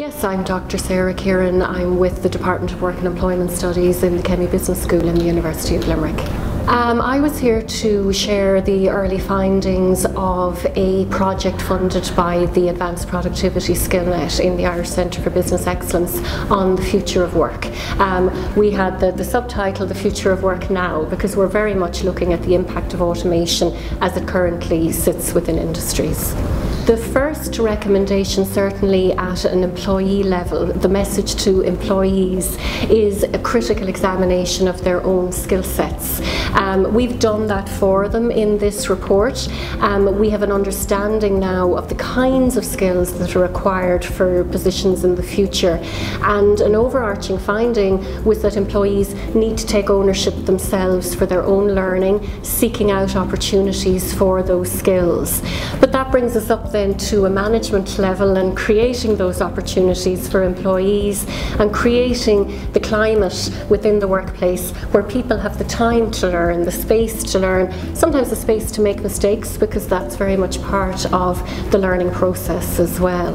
Yes, I'm Dr. Sarah Kieran. I'm with the Department of Work and Employment Studies in the Kemmy Business School in the University of Limerick. Um, I was here to share the early findings of a project funded by the Advanced Productivity SkillNet in the Irish Centre for Business Excellence on the future of work. Um, we had the, the subtitle The Future of Work Now because we're very much looking at the impact of automation as it currently sits within industries. The first recommendation, certainly at an employee level, the message to employees is a critical examination of their own skill sets. Um, we've done that for them in this report. Um, we have an understanding now of the kinds of skills that are required for positions in the future. And an overarching finding was that employees need to take ownership themselves for their own learning, seeking out opportunities for those skills. But that brings us up then to a management level and creating those opportunities for employees and creating the climate within the workplace where people have the time to learn, the space to learn, sometimes the space to make mistakes because that's very much part of the learning process as well.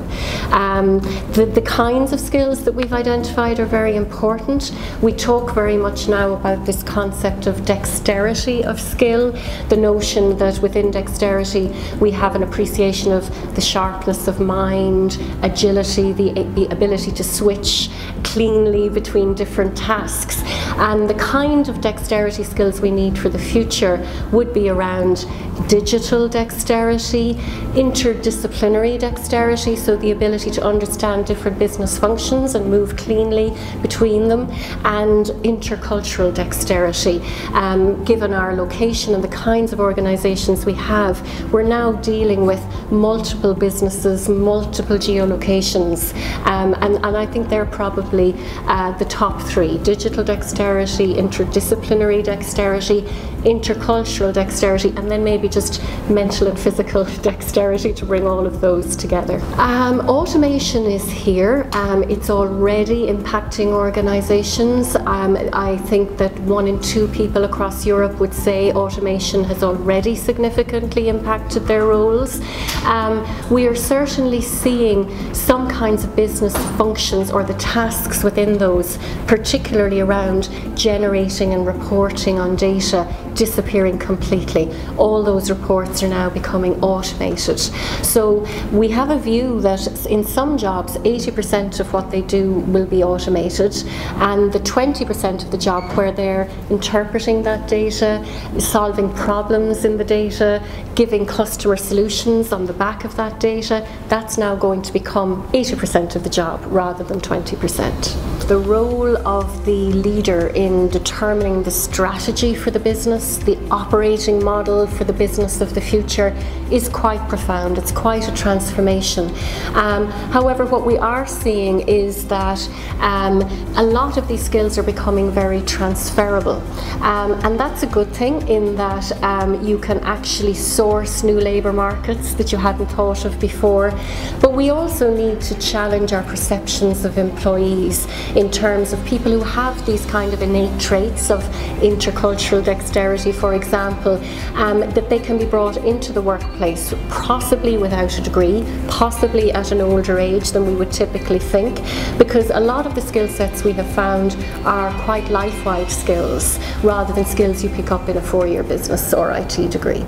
Um, the, the kinds of skills that we've identified are very important. We talk very much now about this concept of dexterity of skill, the notion that within dexterity we have an appreciation of the sharpness of mind, agility, the, the ability to switch cleanly between different tasks. And the kind of dexterity skills we need for the future would be around digital dexterity, interdisciplinary dexterity, so the ability to understand different business functions and move cleanly between them, and intercultural dexterity. Um, given our location and the kinds of organisations we have, we're now dealing with multiple businesses, multiple geolocations, um, and, and I think they're probably uh, the top three digital dexterity, interdisciplinary dexterity, intercultural dexterity, and then maybe just mental and physical dexterity to bring all of those together. Um, automation is here, um, it's already impacting organisations. Um, I think that one in two people across Europe would say automation has already significantly impacted their roles. Um, we are certainly seeing some kinds of business functions or the tasks within those, particularly around generating and reporting on data, disappearing completely. All those reports are now becoming automated. So we have a view that in some jobs, 80% of what they do will be automated, and the 20% of the job where they're interpreting that data, solving problems in the data, giving customer solutions on the back of that data, that's now going to become 80% of the job rather than 20%. The role of the leader in determining the strategy for the business, the operating model for the business of the future is quite profound. It's quite a transformation. Um, however, what we are seeing is that um, a lot of these skills are becoming very transferable. Um, and that's a good thing in that um, you can actually source new labour markets that you hadn't thought of before. But we also need to challenge our perceptions of employees in terms of people who have these kind of innate traits of intercultural dexterity, for example, um, that they can be brought into the workplace, possibly without a degree, possibly at an older age than we would typically think, because a lot of the skill sets we have found are quite life-wide skills rather than skills you pick up in a four-year business or IT degree.